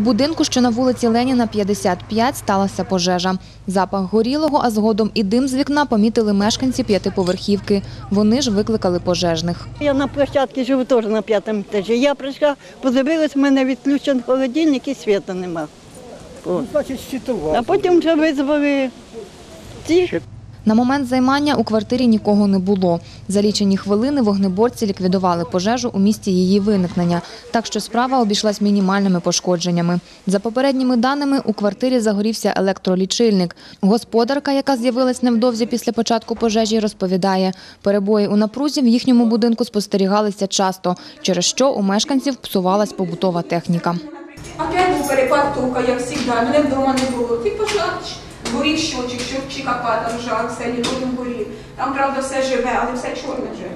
У будинку, що на вулиці Леніна, 55, сталася пожежа. Запах горілого, а згодом і дим з вікна помітили мешканці п'ятиповерхівки. Вони ж викликали пожежних. Я на площадці живу теж на п'ятому етажі. Я прийшла, подивилась, в мене відключений холодильник і світу нема. О. А потім вже визвали ці. На момент займання у квартирі нікого не було. За лічені хвилини вогнеборці ліквідували пожежу у місці її виникнення, так що справа обійшлась мінімальними пошкодженнями. За попередніми даними, у квартирі загорівся електролічильник. Господарка, яка з'явилась невдовзі після початку пожежі, розповідає, перебої у напрузі в їхньому будинку спостерігалися часто, через що у мешканців псувалась побутова техніка. Опять був перепад тока, як завжди. Мене вдома не було. Ти пішла, горів щочик, щочик там жар, все, не горів. Там, правда, все живе, але все чорне вже.